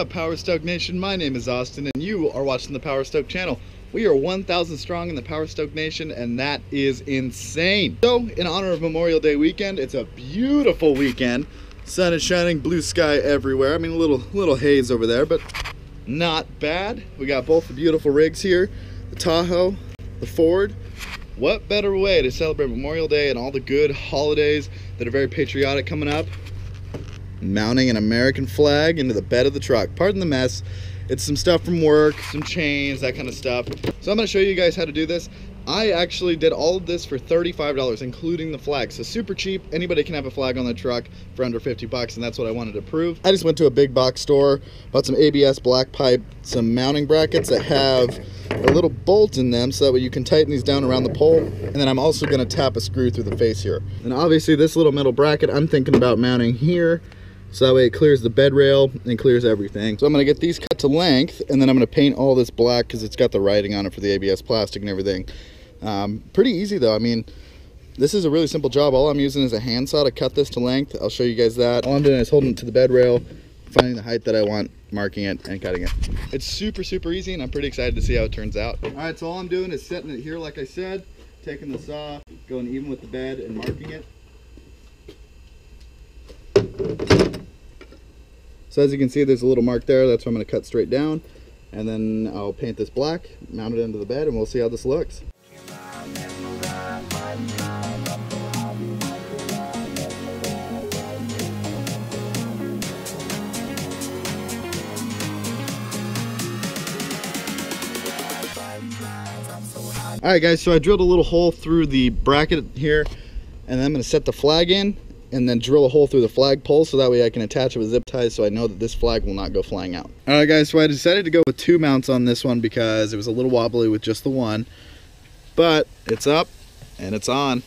up, Power Stoke Nation? My name is Austin, and you are watching the Power Stoke channel. We are 1,000 strong in the Power Stoke Nation, and that is insane. So, in honor of Memorial Day weekend, it's a beautiful weekend. Sun is shining, blue sky everywhere. I mean, a little, little haze over there, but not bad. We got both the beautiful rigs here, the Tahoe, the Ford. What better way to celebrate Memorial Day and all the good holidays that are very patriotic coming up mounting an American flag into the bed of the truck. Pardon the mess. It's some stuff from work, some chains, that kind of stuff. So I'm gonna show you guys how to do this. I actually did all of this for $35, including the flag. So super cheap. Anybody can have a flag on their truck for under 50 bucks, and that's what I wanted to prove. I just went to a big box store, bought some ABS black pipe, some mounting brackets that have a little bolt in them so that way you can tighten these down around the pole. And then I'm also gonna tap a screw through the face here. And obviously this little metal bracket, I'm thinking about mounting here so that way it clears the bed rail and clears everything. So I'm gonna get these cut to length and then I'm gonna paint all this black because it's got the writing on it for the ABS plastic and everything. Um, pretty easy though. I mean, this is a really simple job. All I'm using is a handsaw to cut this to length. I'll show you guys that. All I'm doing is holding it to the bed rail, finding the height that I want, marking it, and cutting it. It's super, super easy, and I'm pretty excited to see how it turns out. All right, so all I'm doing is setting it here, like I said, taking the saw, going even with the bed, and marking it. So as you can see, there's a little mark there. That's what I'm going to cut straight down. And then I'll paint this black, mount it into the bed, and we'll see how this looks. All right guys, so I drilled a little hole through the bracket here and I'm gonna set the flag in and then drill a hole through the flag pole so that way I can attach it with zip ties so I know that this flag will not go flying out. All right guys, so I decided to go with two mounts on this one because it was a little wobbly with just the one, but it's up and it's on.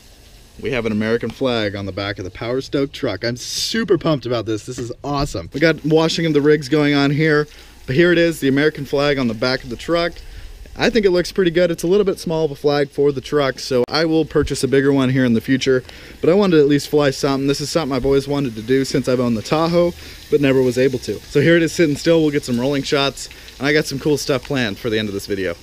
We have an American flag on the back of the Power Stoke truck. I'm super pumped about this. This is awesome. We got washing of the rigs going on here, but here it is, the American flag on the back of the truck. I think it looks pretty good. It's a little bit small of a flag for the truck, so I will purchase a bigger one here in the future. But I wanted to at least fly something. This is something I've always wanted to do since I've owned the Tahoe, but never was able to. So here it is sitting still. We'll get some rolling shots, and I got some cool stuff planned for the end of this video.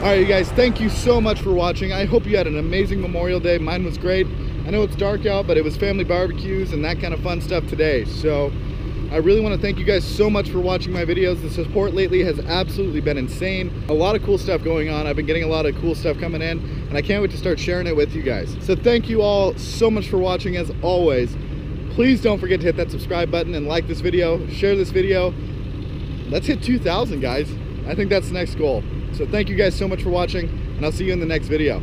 All right you guys thank you so much for watching. I hope you had an amazing memorial day. Mine was great. I know it's dark out but it was family barbecues and that kind of fun stuff today. So i really want to thank you guys so much for watching my videos. The support lately has absolutely been insane. A lot of cool stuff going on. I've been getting a lot of cool stuff coming in and i can't wait to start sharing it with you guys. So thank you all so much for watching as always. Please don't forget to hit that subscribe button and like this video share this video. Let's hit 2,000 guys. I think that's the next goal so thank you guys so much for watching, and I'll see you in the next video.